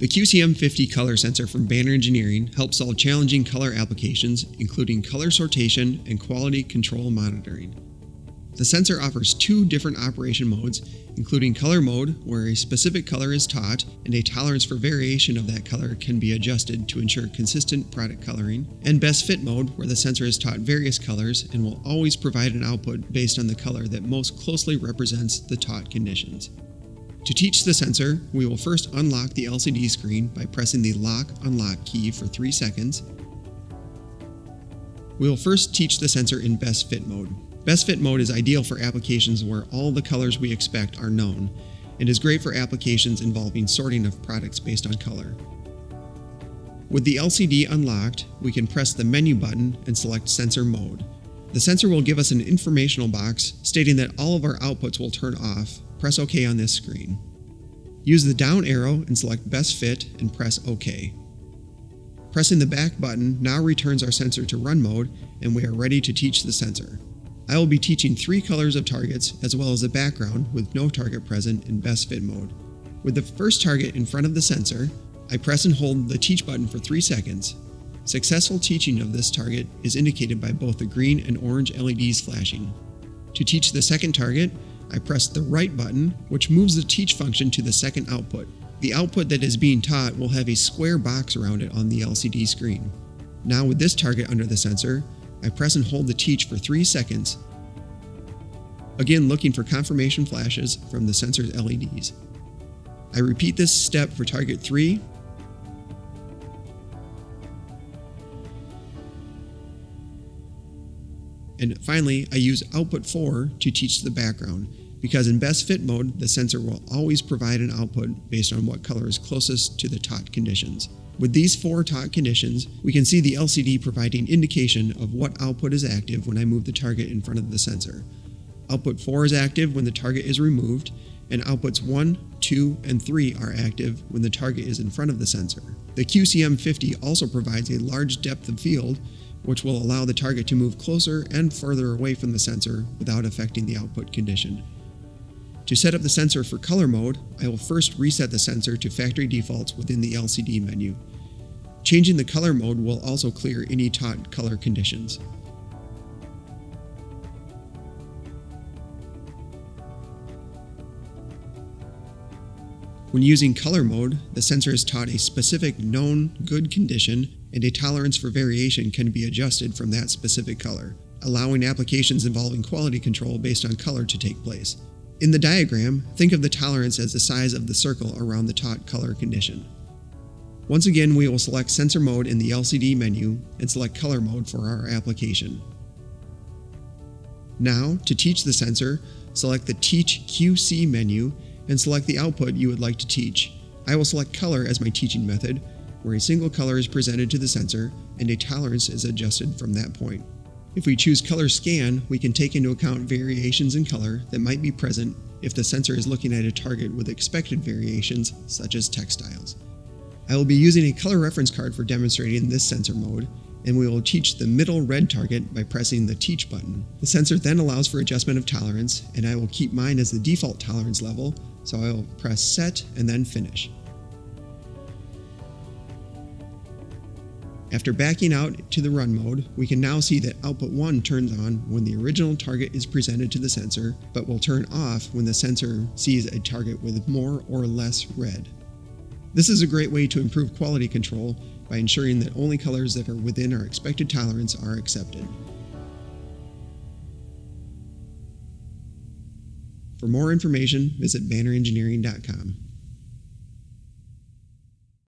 The QCM50 color sensor from Banner Engineering helps solve challenging color applications, including color sortation and quality control monitoring. The sensor offers two different operation modes, including color mode, where a specific color is taught and a tolerance for variation of that color can be adjusted to ensure consistent product coloring, and best fit mode, where the sensor is taught various colors and will always provide an output based on the color that most closely represents the taught conditions. To teach the sensor, we will first unlock the LCD screen by pressing the Lock Unlock key for 3 seconds. We will first teach the sensor in Best Fit mode. Best Fit mode is ideal for applications where all the colors we expect are known, and is great for applications involving sorting of products based on color. With the LCD unlocked, we can press the menu button and select Sensor Mode. The sensor will give us an informational box stating that all of our outputs will turn off press OK on this screen. Use the down arrow and select Best Fit and press OK. Pressing the back button now returns our sensor to run mode and we are ready to teach the sensor. I will be teaching three colors of targets as well as a background with no target present in Best Fit mode. With the first target in front of the sensor, I press and hold the teach button for 3 seconds. Successful teaching of this target is indicated by both the green and orange LEDs flashing. To teach the second target, I press the right button, which moves the teach function to the second output. The output that is being taught will have a square box around it on the LCD screen. Now with this target under the sensor, I press and hold the teach for 3 seconds, again looking for confirmation flashes from the sensor's LEDs. I repeat this step for target 3 And finally, I use output 4 to teach the background, because in best fit mode, the sensor will always provide an output based on what color is closest to the taught conditions. With these four taught conditions, we can see the LCD providing indication of what output is active when I move the target in front of the sensor. Output 4 is active when the target is removed, and outputs 1, 2, and 3 are active when the target is in front of the sensor. The QCM50 also provides a large depth of field which will allow the target to move closer and further away from the sensor without affecting the output condition. To set up the sensor for color mode, I will first reset the sensor to factory defaults within the LCD menu. Changing the color mode will also clear any taught color conditions. When using color mode, the sensor is taught a specific known good condition and a tolerance for variation can be adjusted from that specific color, allowing applications involving quality control based on color to take place. In the diagram, think of the tolerance as the size of the circle around the taught color condition. Once again, we will select Sensor Mode in the LCD menu and select Color Mode for our application. Now, to teach the sensor, select the Teach QC menu and select the output you would like to teach. I will select Color as my teaching method, where a single color is presented to the sensor and a tolerance is adjusted from that point. If we choose Color Scan, we can take into account variations in color that might be present if the sensor is looking at a target with expected variations, such as textiles. I will be using a color reference card for demonstrating this sensor mode, and we will teach the middle red target by pressing the Teach button. The sensor then allows for adjustment of tolerance, and I will keep mine as the default tolerance level, so I will press Set and then Finish. After backing out to the run mode, we can now see that output 1 turns on when the original target is presented to the sensor, but will turn off when the sensor sees a target with more or less red. This is a great way to improve quality control by ensuring that only colors that are within our expected tolerance are accepted. For more information, visit bannerengineering.com.